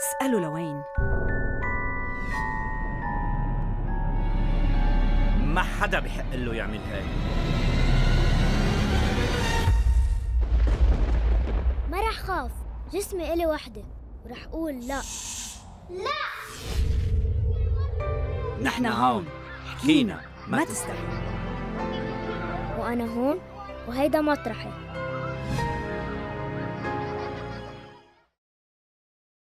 اسألوا لوين؟ ما حدا بحق له يعمل هيك. ما رح خاف جسمي إلي وحدة ورح أقول لا. نحن هون حكينا ما تستحي وأنا هون وهيدا مطرحي.